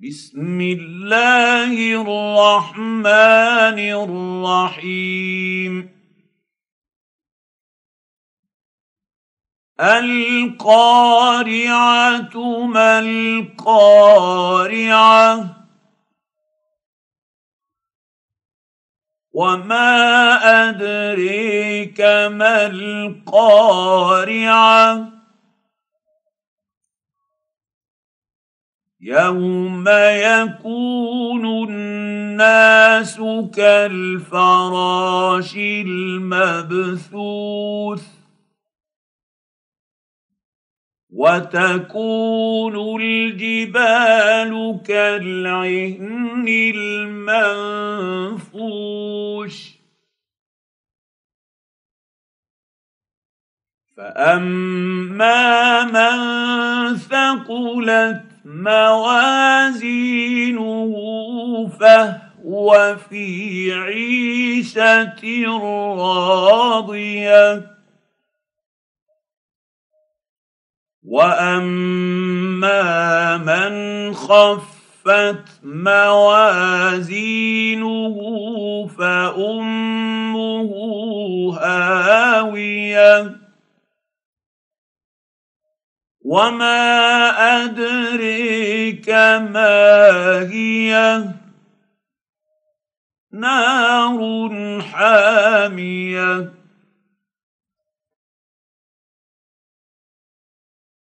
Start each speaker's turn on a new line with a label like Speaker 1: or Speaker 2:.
Speaker 1: بسم الله الرحمن الرحيم. القارعة ما القارعة؟ وما أدريك ما القارعة؟ يوم يكون الناس كالفراش المبثوث وتكون الجبال كالعهن المنفوش فاما من ثقلت موازينه فهو في عيشة راضية. وأما من خفت موازينه فأمه هاوية. وما ادريك ما هي نار حامية.